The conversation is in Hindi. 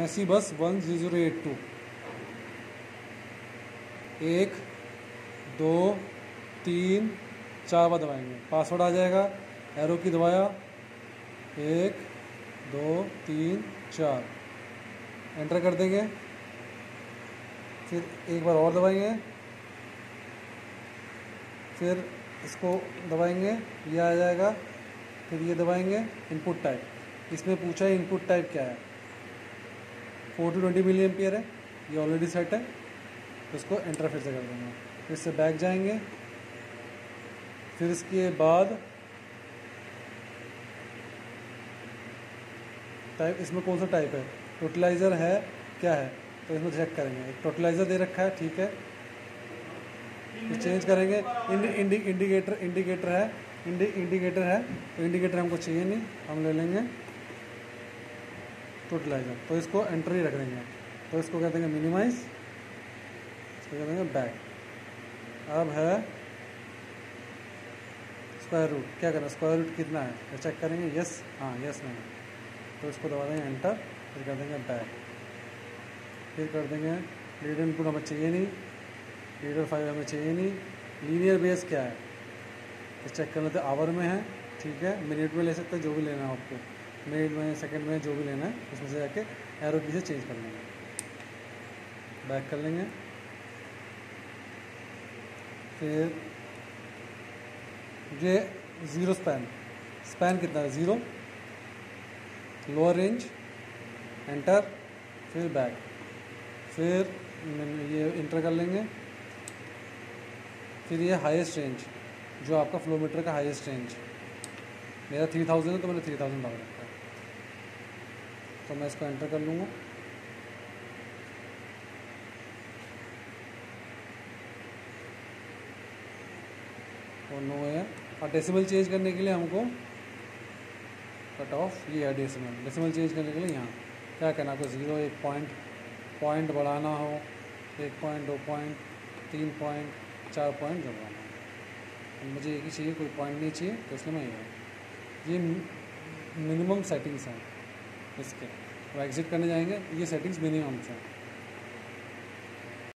मैसी बस वन ज़ीरो एट टू। एक, दो, तीन, चार बार दबाएँगे। पासवर्ड आ जाएगा, एरो की दबाया। एक, दो, तीन, चार। एंटर कर देंगे। फिर एक बार और दबाएँगे। फिर इसको दबाएँगे, ये आ जाएगा। फिर ये दबाएँगे, इनपुट टाइप। इसमें पूछा है इनपुट टाइप क्या है? Four to twenty milli ampere है ये ऑलरेडी सेट है तो इसको एंटर फिर से कर देंगे फिर से बैक जाएँगे फिर इसके बाद टाइप इसमें कौन सा टाइप है? टोटलाइज़र है क्या है? तो इसमें चेक करेंगे। एक टोटलाइज़र दे रखा है ठीक है। तो चेंज करेंगे। इंडि, इंडि, इंडिकेटर इंडिकेटर है इंडि, इंडिकेटर है तो इंडिकेटर हमको चाहिए नहीं हम ले लेंगे। टोटलाइज़र तो इसको एंटर रख देंगे तो इसको कह देंगे मिनिमाइज इसको कह देंगे बैक अब है स्क्वायर रूट क्या करना स्क्वायर रूट कितना है? चेक करेंगे? यस हाँ यस नहीं तो इसको दबा देंगे एंटर फिर कर देंगे बैक फिर कर देंगे लीडर इनपुट हमें चाहिए नहीं। लीडर फाइव हमें चाहिए नहीं। लीनियर बेस क्या है? तो चेक कर लेते आवर में है, ठीक है? मिनट में ले सकते हैं, जो भी लेना है आपको। मिनट में सेकंड में जो भी लेना है, उसमें से जाके एरो की से चेंज कर लेंगे। बैक कर लेंगे। फिर ये ज़ीरो स्पैन स्पैन कितना है? ज़ीरो लोअर रेंज एंटर फिर बैक फिर ये इंटर कर लेंगे। फिर ये हाईएस्ट रेंज जो आपका फ्लोमीटर का हाईएस्ट रेंज मेरा थ्री थाउज़ेंड है तो मैंने थ्री थाउज़ेंड डाल रखा है तो मैं इसको एंटर कर लूँगा। और नो है और डेसिमल चेंज करने के लिए हमको कट ऑफ़ ये है डेसिमल डेसिमल चेंज करने के लिए यहाँ। क्या करना आपको ज़ीरो एक पॉइंट पॉइंट बढ़ाना हो। एक पॉइंट दो पॉइंट तीन पॉइंट चार पॉइंट बढ़ाना हो। मुझे एक ही चाहिए, कोई पॉइंट नहीं चाहिए तो इसलिए मैं ये मिनिमम सेटिंग्स हैं। इसके। और एग्ज़िट करने जाएँगे। ये सेटिंग्स मिनिमम हैं